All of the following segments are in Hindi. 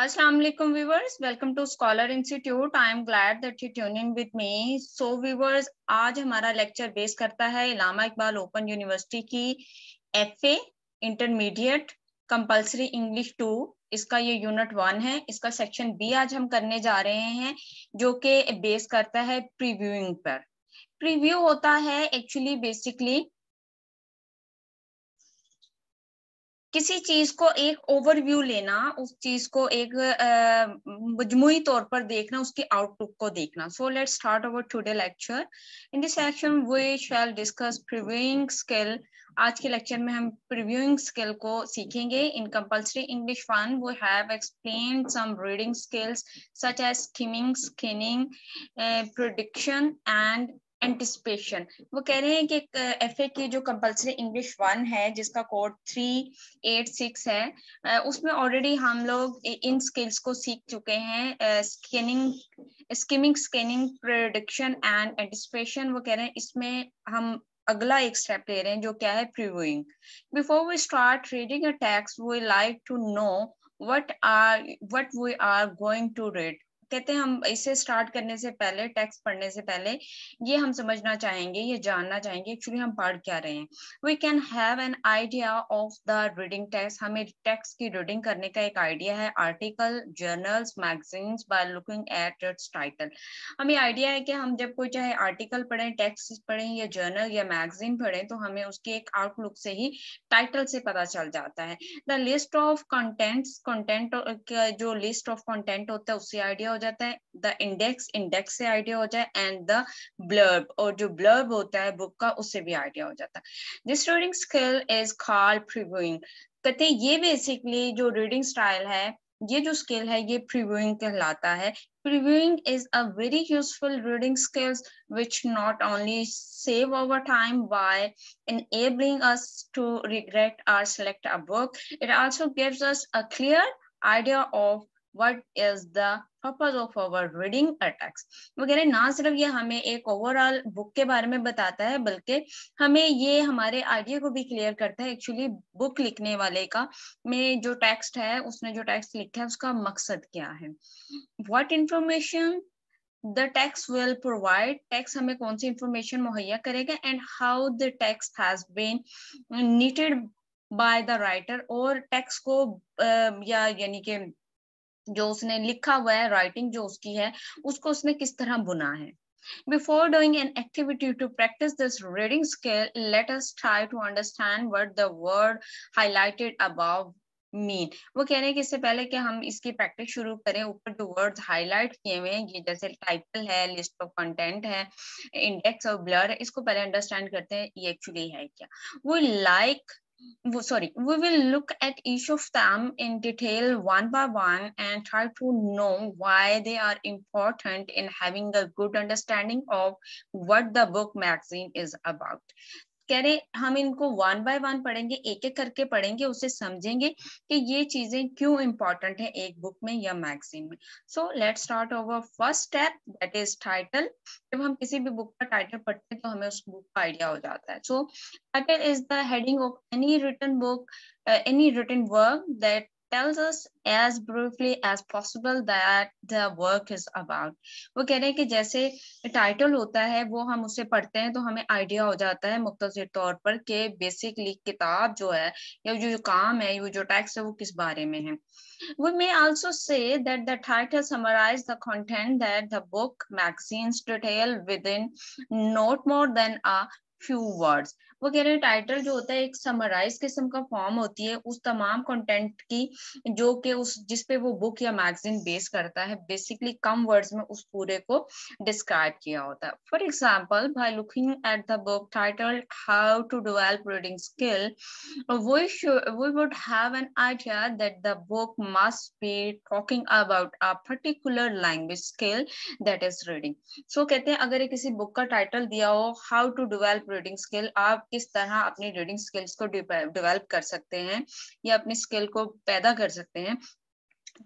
Assalamu alaikum viewers. Welcome to Scholar Institute. I am glad that you tune in with me. So, viewers, आज हमारा लेक्चर बेस करता है इलामा इकबाल ओपन यूनिवर्सिटी की FA intermediate compulsory English two इसका ये यूनिट वन है. इसका सेक्शन बी आज हम करने जा रहे हैं, जो कि बेस करता है प्रीव्यूइंग पर। प्रीव्यू होता है एक्चुअली बेसिकली किसी चीज़ को एक ओवरव्यू लेना, उस चीज़ को एक मजमुई तौर पर देखना, उसकी आउटलुक को देखना। So let start our today lecture in this section we shall discuss previewing skill आज के लेक्चर में हम प्रिव्यूइंग स्किल को सीखेंगे। In compulsory English one we have explain some reading skills such as skimming scanning prediction and anticipation वो कह रहे हैं कि एफ़ ए की जो कंपलसरी इंग्लिश वन है, जिसका कोड थ्री एट सिक्स है उसमें ऑलरेडी हम लोग इन स्किल्स को सीख चुके हैं scanning skimming scanning prediction and anticipation वो कह रहे हैं इसमें हम अगला एक स्टेप ले रहे हैं, जो क्या है? Previewing before we start reading a text we like to know what are, what we are going to read. कहते हैं हम इसे स्टार्ट करने से पहले टेक्स्ट पढ़ने से पहले, ये हम समझना चाहेंगे, ये जानना चाहेंगे एक्चुअली हम पढ़ क्या रहे हैं। We can have an idea of the reading text हमें टेक्स्ट की रीडिंग करने का एक आइडिया है। Article journals magazines by looking at its title हमें आइडिया है कि हम जब कोई चाहे आर्टिकल पढ़ें टेक्स्ट पढ़ें या जर्नल या मैगजीन पढ़ें तो हमें उसके एक आउटलुक से ही टाइटल से पता चल जाता है। The list of contents content जो लिस्ट ऑफ़ कंटेंट होता है, उससे आइडिया जाता है द इंडेक्स इंडेक्स से आइडिया हो जाए एंड द ब्लर्ब और जो ब्लर्ब होता है बुक का, उससे भी आइडिया हो जाता है। This reading skill is call previewing कहते ये बेसिकली जो रीडिंग स्टाइल है, ये जो स्किल है, ये प्रिव्यूइंग कहलाता है। Previewing is a very useful reading skills which not only save our time by enabling us to reject or select a book it also gives us a clear idea of what is the purpose of our reading a text वो कह रहे हैं, ना सिर्फ़ ये हमें एक ओवरऑल बुक के बारे में बताता है, बल्कि हमें ये हमारे आइडिया को भी क्लियर करता है एक्चुअली बुक लिखने वाले का में जो टेक्स्ट है, उसने जो टेक्स्ट लिखा है, उसका मकसद क्या है? What information the text will provide text हमें कौन सी इंफॉर्मेशन मुहैया करेगा? And how the text has been knitted by the writer और टेक्स्ट को या यानी कि जो उसने लिखा हुआ है राइटिंग जो उसकी है उसको उसने किस तरह बुना है? Before doing an activity to practice this reading skill, let us try to understand what the word highlighted above mean वो कह रहे हैं कि इससे पहले कि हम इसकी प्रैक्टिस शुरू करें ऊपर जो वर्ड्स हाईलाइट किए हुए हैं ये जैसे टाइटल है लिस्ट ऑफ़ कंटेंट है इंडेक्स और ब्लर है इसको पहले अंडरस्टैंड करते हैं ये एक्चुअली है क्या? वो like sorry, we will look at each of them in detail one by one and try to know why they are important in having a good understanding of what the book magazine is about. कह रहे हम इनको वन बाय वन पढ़ेंगे एक एक करके पढ़ेंगे, उसे समझेंगे कि ये चीज़ें क्यों इंपॉर्टेंट है एक बुक में या मैगजीन में। So let start over first step that is title जब हम किसी भी बुक का टाइटल पढ़ते हैं तो हमें उस बुक का आइडिया हो जाता है। So title is the heading of any written book any written work that tells us as briefly as possible that the work is about वो कह रहे हैं कि जैसे टाइटल होता है वो हम उसे पढ़ते हैं तो हमें आइडिया हो जाता है मुख्तर तौर पर कि बेसिकली किताब जो है या जो काम है वो जो टेक्स्ट है वो किस बारे में है We may also say that the title summarizes the content that the book magazines detail within not more than a few words. वो कह रहे हैं टाइटल जो होता है, एक समराइज किस्म का फॉर्म होती है। उस तमाम कंटेंट की, जो कि उस, जिस पे वो बुक या मैगजीन बेस करता है बेसिकली कम वर्ड्स में उस पूरे को डिस्क्राइब किया होता है। For example by looking at the book title how to develop reading skill should, we would have an idea that the book must be talking about a particular language skill, that is reading. कहते हैं, अगर किसी बुक का टाइटल दिया हो how to develop reading skill आप किस तरह अपनी रीडिंग स्किल्स को डेवलप कर सकते हैं या अपनी स्किल को पैदा कर सकते हैं?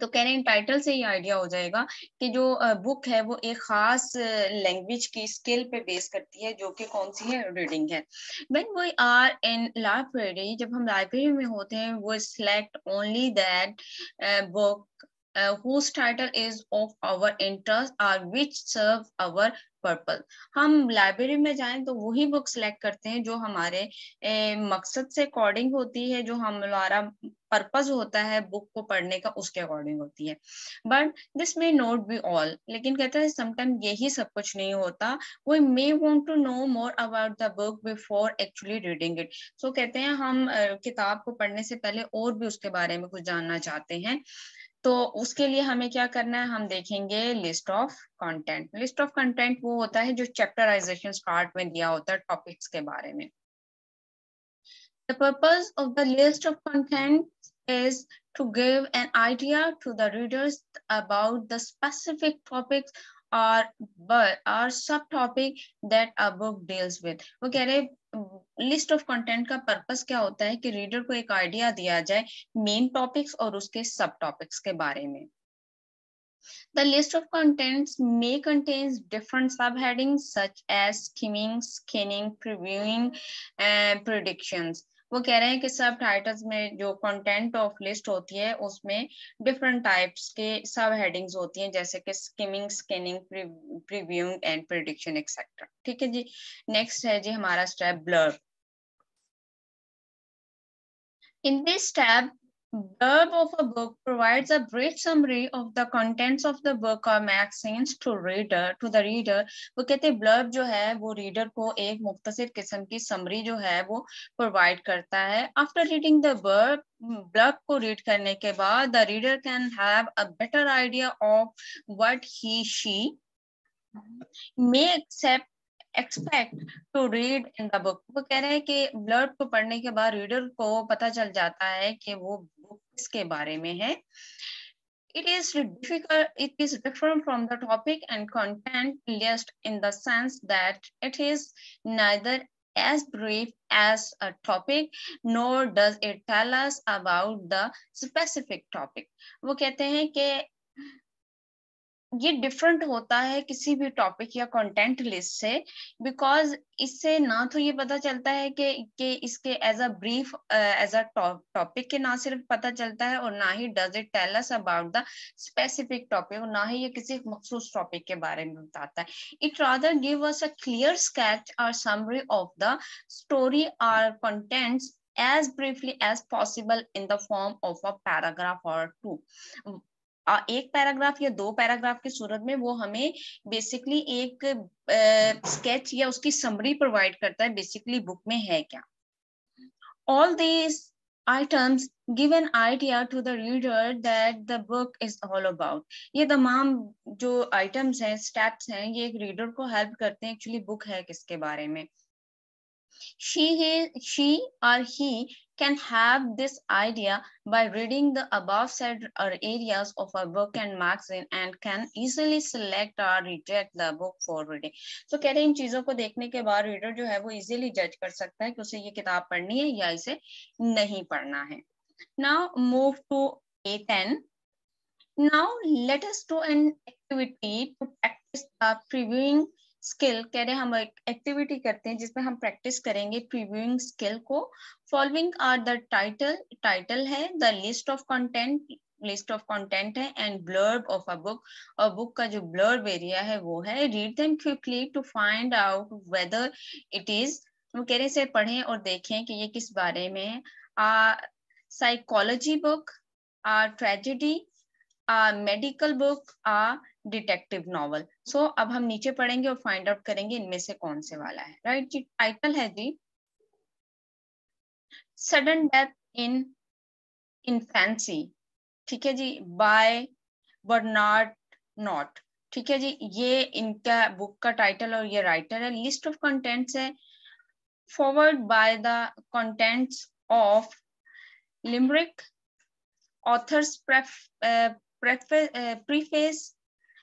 तो कह रहे हैं टाइटल से ही आइडिया हो जाएगा कि जो बुक है, वो एक खास लैंग्वेज की स्किल पे बेस करती है, जो कि कौन सी है? रीडिंग है। When we are in library जब हम लाइब्रेरी में होते हैं वो select only that book whose title is of our interest or which serve our purpose हम लाइब्रेरी में जाएँ तो वही बुक सिलेक्ट करते हैं जो हमारे ए, मकसद से अकॉर्डिंग होती है जो हमारा पर्पज होता है बुक को पढ़ने का उसके अकॉर्डिंग होती है। But this may not be all लेकिन कहते हैं समटाइम यही सब कुछ नहीं होता। We may want to know more about the book before actually reading it so कहते हैं हम किताब को पढ़ने से पहले और भी उसके बारे में कुछ जानना चाहते हैं। तो उसके लिए हमें क्या करना है? हम देखेंगे list of content list of content वो होता है जो चैप्टराइजेशन स्टार्ट में दिया होता है टॉपिक्स के बारे में। The purpose of the list of content is to give an idea to the readers about the specific topics or but or subtopic that a book deals with वो कह रहे लिस्ट ऑफ़ कंटेंट का पर्पस क्या होता है कि रीडर को एक आइडिया दिया जाए मेन टॉपिक्स और उसके सब टॉपिक्स के बारे में The list of contents may contain different subheadings such as skimming, scanning, previewing, and predictions. वो कह रहे हैं कि सब टाइटल्स में जो कंटेंट ऑफ़ लिस्ट होती है, उसमें डिफरेंट टाइप्स के सब हेडिंग्स होती हैं, जैसे कि skimming scanning previewing and prediction etcetera ठीक है जी? नेक्स्ट है जी हमारा step blurb in this step blurb of a book provides a brief summary of the contents of the book or magazines to reader to the reader वो कहते हैं blurb जो है वो reader को एक मुख्तसर किस्म की summary जो है वो provide करता है after reading the blurb blurb को read करने के बाद the reader can have a better idea of what he she may accept expect to read in the book वो कह रहे हैं कि ब्लर्ब को पढ़ने के बाद रीडर को पता चल जाता है कि वो किसके बारे में है it is difficult it is different from the topic and content list in the sense that it is neither as brief as a topic nor does it tell us about the specific topic वो कहते हैं कि ये डिफरेंट होता है किसी भी टॉपिक या कंटेंट लिस्ट से बिकॉज़ इससे ना तो ये पता चलता है कि कि इसके as a brief as a topic के ना सिर्फ़ पता चलता है और ना ही does it tell us about the specific topic और ना ही ये किसी मखसूस टॉपिक के बारे में बताता है। It rather give us a clear sketch और समरी ऑफ़ द स्टोरी और contents as briefly as possible in the form of a paragraph or two. एक पैराग्राफ या दो पैराग्राफ की सूरत में वो हमें बेसिकली एक स्केच या उसकी समरी प्रोवाइड करता है बेसिकली बुक में है क्या। All these items give an idea to the reader that the book is all about ये तमाम जो आइटम्स हैं स्टेप्स हैं, ये एक रीडर को हेल्प करते हैं एक्चुअली बुक है किसके बारे में। She he, she or he can have this idea by reading the above said areas of a book and magazine and can easily select or reject the book for reading. So कह रहे इन चीजों को देखने के बाद रीडर जो है वो easily judge कर सकता है कि उसे ये किताब पढ़नी है या इसे नहीं पढ़ना है. Now move to A10. Now let us do an activity to practice the previewing skill कह रहे हैं हम एक एक्टिविटी करते हैं जिसमें हम प्रैक्टिस करेंगे प्रीव्यूइंग स्किल को। Following are the title title है the list of content list of content है and blurb of a book और बुक का जो ब्लर्ब एरिया है वो है। Read them quickly to find out whether it is हम कह रहे से पढ़ें और देखें कि ये किस बारे में है। Psychology book a tragedy a medical book a detective novel so अब हम नीचे पढ़ेंगे और फाइंड आउट करेंगे इनमें से कौन से वाला है राइट? जी टाइटल है जी सडन डेथ इन इनफेंसी ठीक है जी बाय बर्नार्ड नॉट ठीक है जी, ये इनका बुक का टाइटल और ये राइटर है। लिस्ट ऑफ़ कंटेंट्स है। Foreword by the contents of limerick authors preface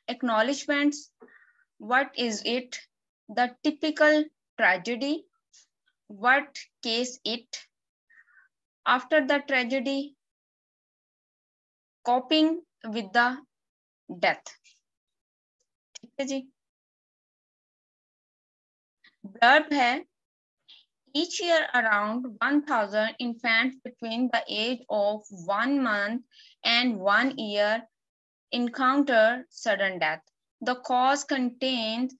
Acknowledgements, what is it? The typical tragedy, what case it? After the tragedy, coping with the death. Blurb each year around 1,000 infants between the age of one month and one year encounter sudden death. The cause contains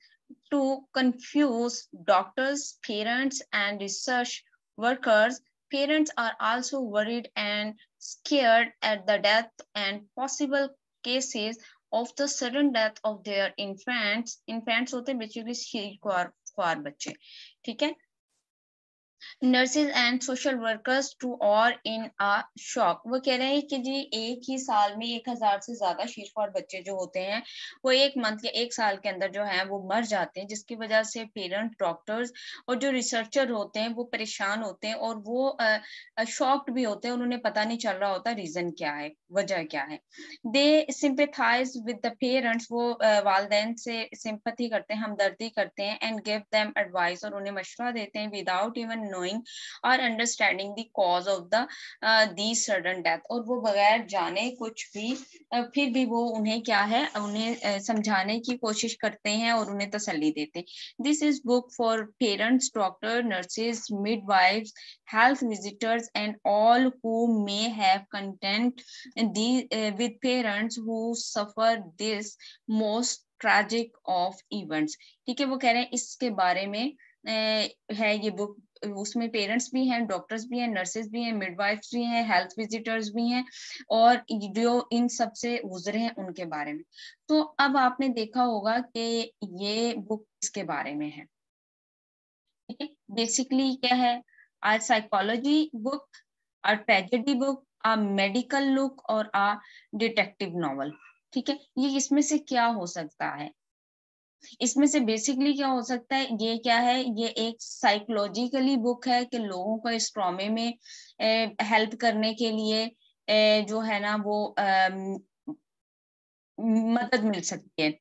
to confuse doctors, parents, and research workers. Parents are also worried and scared at the death and possible cases of the sudden death of their infants. Infants होते basically शीर ख्वार बच्चे ठीक है Nurses and social workers to और इन आ शॉक वो कह रहे हैं कि जी, एक ही साल में एक हज़ार से ज़्यादा शीर्षवार बच्चे जो होते हैं, वो एक मंथ या एक साल के अंदर जो है, वो मर जाते हैं, जिसकी वजह से पेरेंट डॉक्टर्स और जो रिसर्चर होते हैं, वो परेशान होते हैं और वो शॉक्ड भी होते हैं। उन्होंने पता नहीं चल रहा होता रीजन क्या है, वजह क्या है। They sympathise with the parents वो वालदेन से सिंपथी करते हैं, हमदर्दी करते हैं एंड गिव देम एडवाइस और उन्हें मशवरा देते हैं without even knowing or understanding the cause of the uh, these sudden death और वो बगैर जाने कुछ भी uh, फिर भी वो उन्हें क्या है उन्हें uh, समझाने की कोशिश करते हैं और उन्हें तसल्ली देते हैं this is book for parents doctor nurses midwives health visitors and all who may have content the, uh, with parents who suffer this most tragic of events ठीक है वो कह रहे हैं इसके बारे में है ये बुक उसमें पेरेंट्स भी हैं डॉक्टर्स भी हैं नर्सेज भी हैं मिडवाइफ्स भी हैं हेल्थ विजिटर्स भी हैं और जो इन सबसे गुजरे हैं उनके बारे में। तो अब आपने देखा होगा कि ये बुक इसके बारे में है? है? बेसिकली क्या है? A psychology book a tragedy book a medical look और आ डिटेक्टिव नॉवल ठीक है? ये इसमें से क्या हो सकता है? इसमें से बेसिकली क्या हो सकता है? ये क्या है? ये एक साइकोलॉजिकली बुक है कि लोगों को इस ट्रॉमे में हेल्प करने के लिए ए, जो है ना वो आ, मदद मिल सकती है।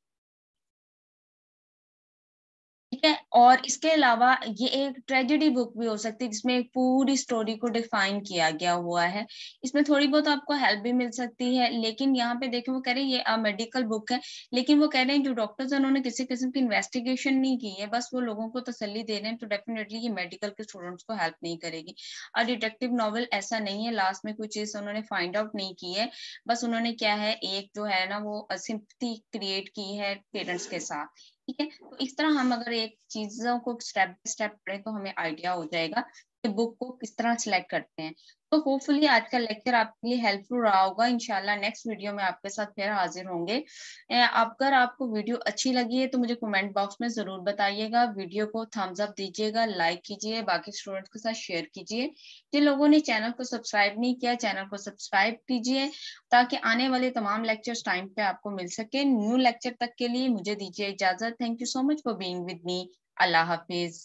ठीक है? और इसके अलावा ये एक ट्रेजेडी बुक भी हो सकती है, जिसमें एक पूरी स्टोरी को डिफाइन किया गया हुआ है। इसमें थोड़ी बहुत आपको हेल्प भी मिल सकती है, लेकिन यहाँ पे देखें, वो कह रहे हैं, ये मेडिकल बुक है। लेकिन वो कह रहे हैं, जो डॉक्टर्स उन्होंने किसी किस्म की इन्वेस्टिगेशन नहीं की है। बस वो लोगों को तसली दे रहे हैं तो डेफिनेटली ये मेडिकल के स्टूडेंट्स को हेल्प नहीं करेगी। और डिटेक्टिव नॉवल ऐसा नहीं है लास्ट में कोई चीज़ उन्होंने फाइंड आउट नहीं की है। बस उन्होंने क्या है, एक जो है ना, वो सिंपथी क्रिएट की है पेरेंट्स के साथ। ठीक है? तो इस तरह हम अगर एक चीज़ों को स्टेप बाय स्टेप पढ़े तो हमें आइडिया हो जाएगा। बुक को किस तरह सिलेक्ट करते हैं। तो होपफुली आज का लेक्चर आपके लिए हेल्पफुल रहा होगा। इनशाला नेक्स्ट वीडियो में आपके साथ फिर हाजिर होंगे। अगर आपको वीडियो अच्छी लगी है तो मुझे कमेंट बॉक्स में ज़रूर बताइएगा। वीडियो को थम्स अप दीजिएगा लाइक कीजिए, बाकी स्टूडेंट्स के साथ शेयर कीजिए। जिन लोगों ने चैनल को सब्सक्राइब नहीं किया चैनल को सब्सक्राइब कीजिए ताकि आने वाले तमाम लेक्चर टाइम पे आपको मिल सके। न्यू लेक्चर तक के लिए मुझे दीजिए इजाज़त। Thank you so much for being with me Allah Hafiz.